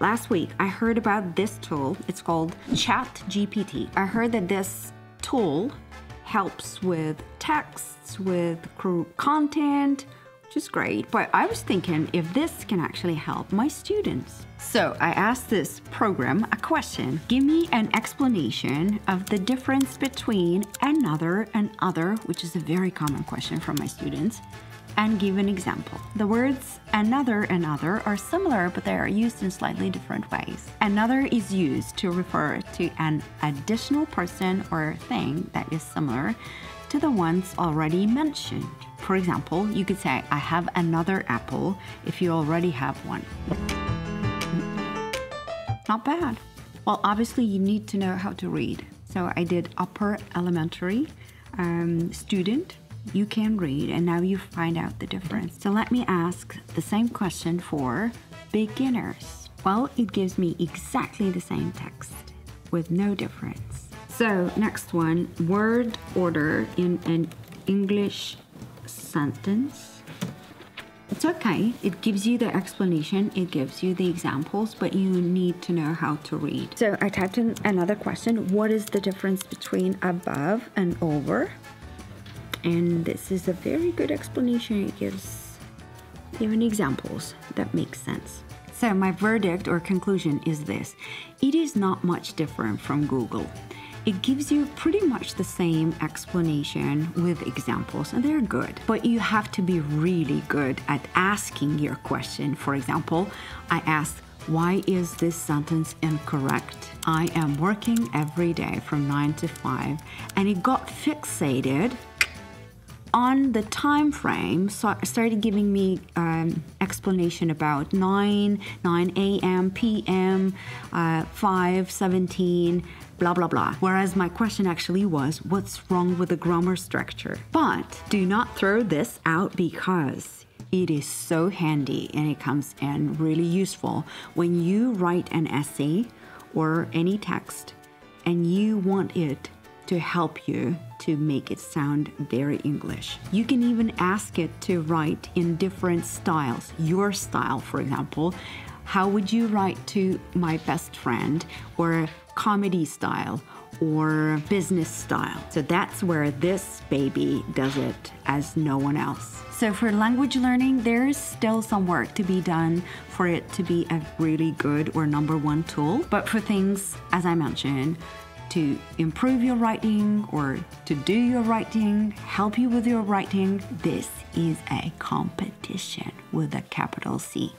Last week, I heard about this tool. It's called ChatGPT. I heard that this tool helps with texts, with content, which is great. But I was thinking if this can actually help my students. So I asked this program a question. Give me an explanation of the difference between another and other, which is a very common question from my students and give an example. The words another and other are similar, but they are used in slightly different ways. Another is used to refer to an additional person or thing that is similar to the ones already mentioned. For example, you could say, I have another apple if you already have one. Not bad. Well, obviously, you need to know how to read. So I did upper elementary um, student you can read and now you find out the difference. So let me ask the same question for beginners. Well, it gives me exactly the same text with no difference. So next one, word order in an English sentence. It's okay. It gives you the explanation, it gives you the examples, but you need to know how to read. So I typed in another question. What is the difference between above and over? And this is a very good explanation it gives even examples that make sense so my verdict or conclusion is this it is not much different from google it gives you pretty much the same explanation with examples, and they're good. But you have to be really good at asking your question. For example, I asked, why is this sentence incorrect? I am working every day from 9 to 5, and it got fixated on the time frame, so started giving me um, explanation about 9, 9 a.m., p.m., uh, 5, 17, blah, blah, blah. Whereas my question actually was, what's wrong with the grammar structure? But do not throw this out because it is so handy and it comes in really useful when you write an essay or any text and you want it to help you to make it sound very English. You can even ask it to write in different styles. Your style, for example. How would you write to my best friend or comedy style or business style. So that's where this baby does it as no one else. So for language learning, there is still some work to be done for it to be a really good or number one tool. But for things, as I mentioned, to improve your writing or to do your writing, help you with your writing, this is a competition with a capital C.